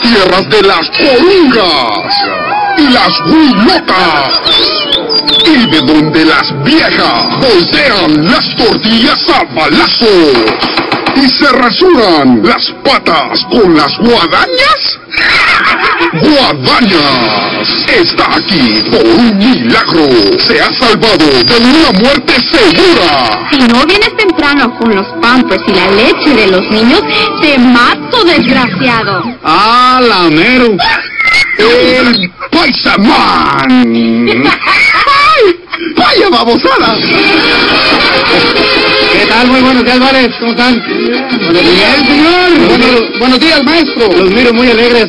tierras de las corungas y las huilotas y de donde las viejas voltean las tortillas a balazo y se rasuran las patas con las guadañas. Guadañas está aquí por un milagro. Se ha salvado de una muerte segura. Si no vienes temprano con los pampers y la leche de los niños, te desgraciado. ¡Ah, la mero! El Paisamán. ¡Vaya babosada! ¿Qué tal? Muy buenos días, Vales. ¿Cómo están? Buenos días, señor. Buenos, buenos días, maestro. Los miro muy alegres.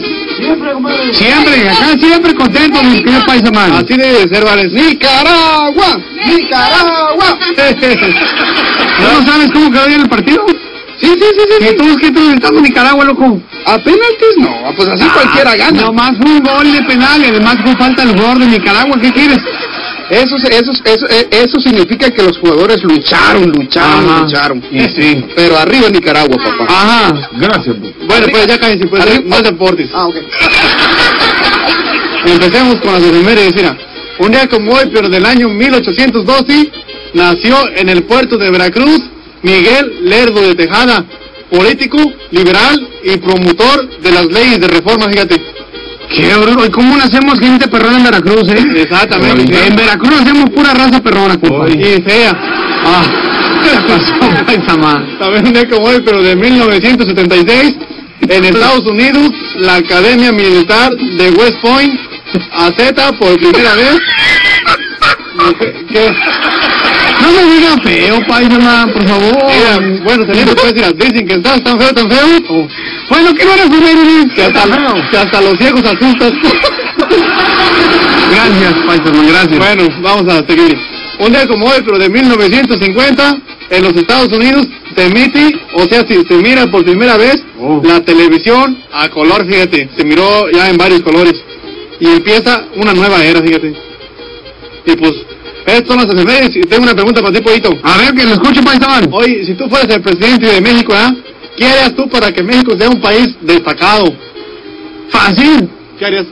Siempre, acá siempre contentos, mi querido Paisaman. Así debe ser, Vales. ¡Nicaragua! ¡Nicaragua! ¿No sabes cómo quedó bien el partido? Sí, sí, sí, sí. ¿Y tú estás en Nicaragua, loco? A penaltis no, pues así cualquiera gana. Nomás fue un gol de penal y además fue falta el jugador de Nicaragua. ¿Qué quieres? Eso, eso, eso, eh, eso significa que los jugadores lucharon, lucharon, Ajá. lucharon. Y sí. Pero arriba Nicaragua, papá. Ajá. Gracias. Bueno, pues ya cállense, pues, Arriba. más deportes. Ah, ok. Empecemos con las efemérides, mira. Un día como hoy, pero del año 1812, nació en el puerto de Veracruz Miguel Lerdo de Tejada, político, liberal y promotor de las leyes de reforma, fíjate. Qué bro, ¿y cómo nacemos gente perrona en Veracruz, eh? Exactamente. En Veracruz hacemos pura raza perrona, compa. Y fea. Ah, ¿qué pasó, paisama? También un día como hoy, pero de 1976, en Estados Unidos, la Academia Militar de West Point acepta por primera vez. ¿Qué? No me diga feo, paisama, por favor. bueno, teniendo pues, mira, dicen que estás tan feo, tan feo. Bueno, ¿qué van a comer, que hasta, que hasta los ciegos asustas. Gracias, Paisman, gracias. Bueno, vamos a seguir. Un día como hoy, pero de 1950, en los Estados Unidos, se emite, o sea, si se mira por primera vez, la televisión a color, fíjate, se miró ya en varios colores. Y empieza una nueva era, fíjate. Y pues, estas son las efemérides. Y tengo una pregunta para ti, Pollito. A ver, que lo escucho, Paisman. Oye, si tú fueras el presidente de México, ¿ah? ¿Qué harías tú para que México sea un país destacado? Fácil.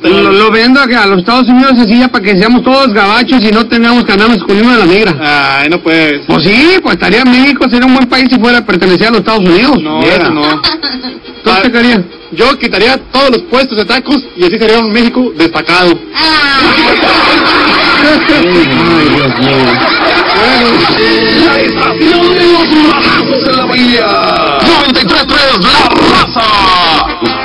Lo, lo vendo a, los Estados Unidos así ya para que seamos todos gabachos y no tengamos que andarnos escondiendo de la migra. Ay, no puedes. Pues sí, pues estaría México, sería un buen país si fuera pertenecía a los Estados Unidos. No, eso no. ¿Tú qué harías? Yo quitaría todos los puestos de tacos y así sería un México destacado. Ay, Dios mío. La estación de los bajos en la bahía. 93.3 La Raza.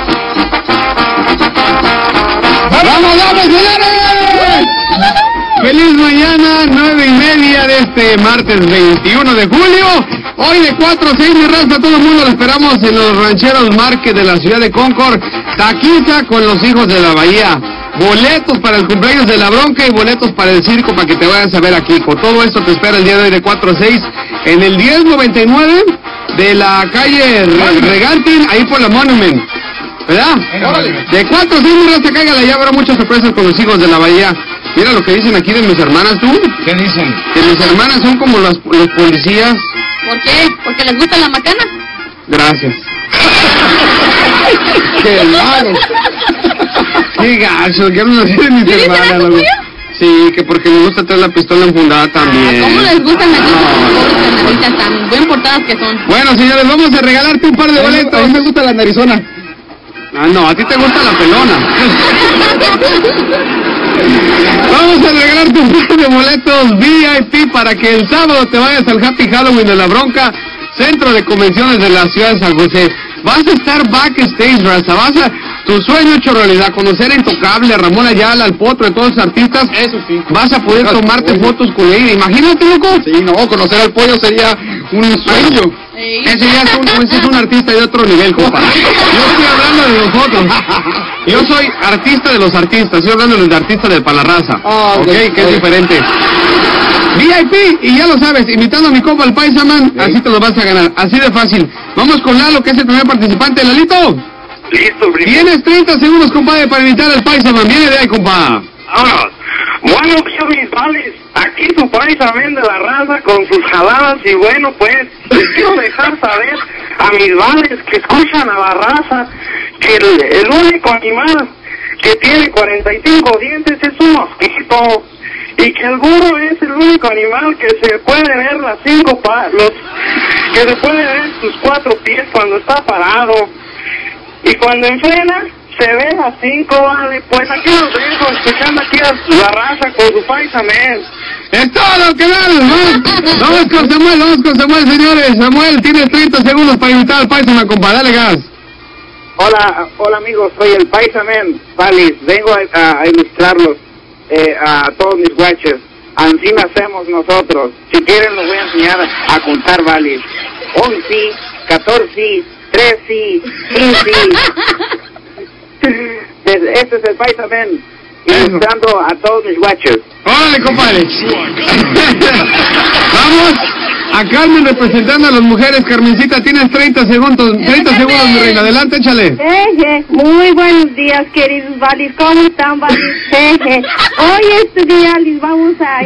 ¡Vamos, señores! Feliz mañana, nueve y media de este martes 21 de julio. Hoy de 4 a 6 de raza, todo el mundo lo esperamos en los rancheros Market de la ciudad de Concord. Taquiza con los hijos de la bahía. Boletos para el cumpleaños de la bronca y boletos para el circo para que te vayas a ver aquí. Con todo esto te espera el día de hoy de 4 a 6 en el 1099 de la calle Re- Regantin, ahí por la Monument. ¿Verdad? De 4 a 6 de raza, cáigala, ya habrá muchas sorpresas con los hijos de la bahía. Mira lo que dicen aquí de mis hermanas, ¿tú? ¿Qué dicen? Que mis hermanas son como los, los policías. ¿Por qué? ¿Porque les gusta la macana? Gracias. ¡Qué malo! ¡Qué gacho! ¿Qué hablan así de mis ¿Sí dicen hermanas? loco? Sí, que porque me gusta tener la pistola enfundada también. ¿Cómo les gustan las pobres canaditas tan bien portadas que son? Bueno, señores, vamos a regalarte un par de boletos. A mí me gusta la narizona. Ah, no, a ti te gusta la pelona. Vamos a regalarte un par de boletos VIP para que el sábado te vayas al Happy Halloween de la Bronca, Centro de Convenciones de la Ciudad de San José. Vas a estar backstage, Raza. Vas a... Tu sueño hecho realidad, conocer a Intocable, a Ramón Ayala, al Potro, de todos los artistas. Eso sí. Vas a poder tomarte fotos con él. Imagínate, loco. Sí, no, conocer al pollo sería un sueño. Ese ya es un, ese es un artista de otro nivel, compa. Yo estoy hablando de nosotros. Yo soy artista de los artistas, estoy hablando de los artistas del Palarraza. ok, que es diferente. VIP, y ya lo sabes, invitando a mi compa al Paisaman, así te lo vas a ganar, así de fácil. Vamos con Lalo, que es el primer participante. Lalito, Listo, primo. tienes 30 segundos, compadre, para invitar al Paisaman. Viene de ahí, compa. Vámonos. Bueno, tío, mis vales, aquí su país también de la raza con sus jaladas y bueno, pues, les quiero dejar saber a mis vales que escuchan a la raza que el, único animal que tiene 45 dientes es un mosquito y que el burro es el único animal que se puede ver las cinco pa los que se puede ver sus cuatro pies cuando está parado y cuando enfrena se ve las cinco vale pues aquí los dejo escuchando aquí a la raza con su paisa men Es todo lo que. Vamos, vamos con Samuel, vamos con Samuel, señores. Samuel, tienes 30 segundos para invitar al país, me compa. Dale gas. Hola, hola amigos, soy el Paisamen Valis, vengo a, a ilustrarlos eh, a todos mis guaches. Así nacemos nosotros. Si quieren los voy a enseñar a contar Valis. 11, 14, 13, 15. Este es el Paisamen ilustrando a todos mis guaches. Órale, compadre. Vamos a Carmen representando a las mujeres. Carmencita, tienes 30 segundos, 30 segundos, mi reina. Adelante, échale. Jeje, muy buenos días, queridos Valis. ¿Cómo están, Valis? Jeje. Hoy este día les vamos a